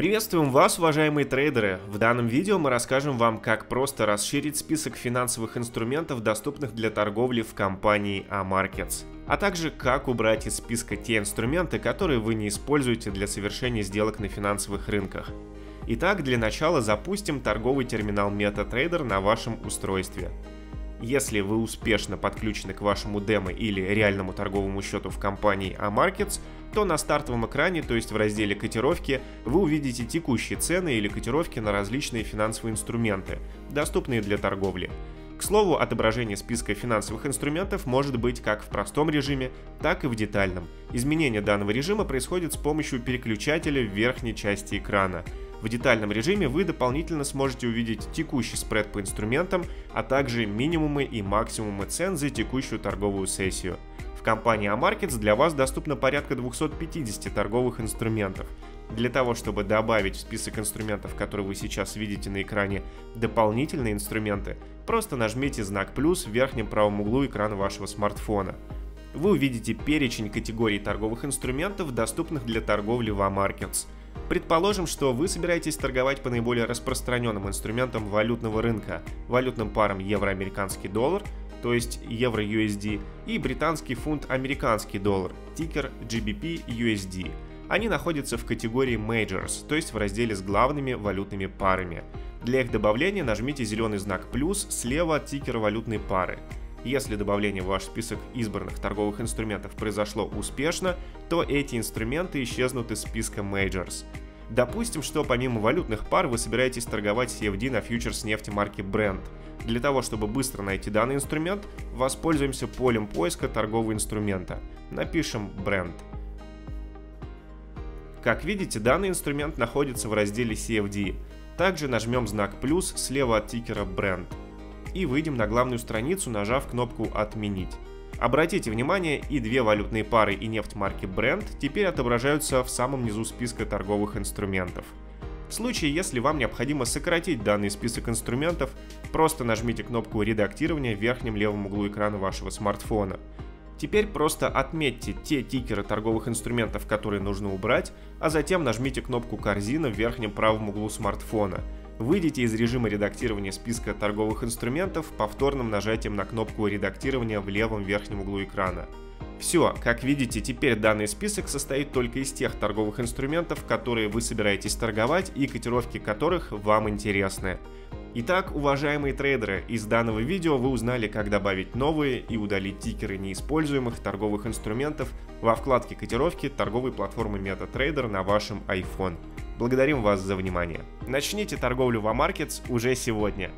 Приветствуем вас, уважаемые трейдеры! В данном видео мы расскажем вам, как просто расширить список финансовых инструментов, доступных для торговли в компании Amarkets, а также как убрать из списка те инструменты, которые вы не используете для совершения сделок на финансовых рынках. Итак, для начала запустим торговый терминал MetaTrader на вашем устройстве. Если вы успешно подключены к вашему демо или реальному торговому счету в компании Amarkets, то на стартовом экране, то есть в разделе «Котировки», вы увидите текущие цены или котировки на различные финансовые инструменты, доступные для торговли. К слову, отображение списка финансовых инструментов может быть как в простом режиме, так и в детальном. Изменение данного режима происходит с помощью переключателя в верхней части экрана. В детальном режиме вы дополнительно сможете увидеть текущий спред по инструментам, а также минимумы и максимумы цен за текущую торговую сессию. В компании Amarkets для вас доступно порядка 250 торговых инструментов. Для того, чтобы добавить в список инструментов, которые вы сейчас видите на экране, дополнительные инструменты, просто нажмите знак плюс в верхнем правом углу экрана вашего смартфона. Вы увидите перечень категорий торговых инструментов, доступных для торговли в Amarkets. Предположим, что вы собираетесь торговать по наиболее распространенным инструментам валютного рынка, валютным парам евро-американский доллар – то есть евро-USD, и британский фунт американский доллар, тикер GBP-USD. Они находятся в категории Majors, то есть в разделе с главными валютными парами. Для их добавления нажмите зеленый знак плюс слева от тикера валютной пары. Если добавление в ваш список избранных торговых инструментов произошло успешно, то эти инструменты исчезнут из списка Majors. Допустим, что помимо валютных пар вы собираетесь торговать CFD на фьючерс нефти марки Brent. Для того, чтобы быстро найти данный инструмент, воспользуемся полем поиска торгового инструмента. Напишем Brent. Как видите, данный инструмент находится в разделе CFD. Также нажмем знак плюс слева от тикера Brent. И выйдем на главную страницу, нажав кнопку «Отменить». Обратите внимание, и две валютные пары и нефть марки Brent теперь отображаются в самом низу списка торговых инструментов. В случае, если вам необходимо сократить данный список инструментов, просто нажмите кнопку редактирования в верхнем левом углу экрана вашего смартфона. Теперь просто отметьте те тикеры торговых инструментов, которые нужно убрать, а затем нажмите кнопку «Корзина» в верхнем правом углу смартфона – Выйдите из режима редактирования списка торговых инструментов повторным нажатием на кнопку редактирования в левом верхнем углу экрана. Все, как видите, теперь данный список состоит только из тех торговых инструментов, которые вы собираетесь торговать и котировки которых вам интересны. Итак, уважаемые трейдеры, из данного видео вы узнали, как добавить новые и удалить тикеры неиспользуемых торговых инструментов во вкладке котировки торговой платформы MetaTrader на вашем iPhone. Благодарим вас за внимание. Начните торговлю в Amarkets уже сегодня.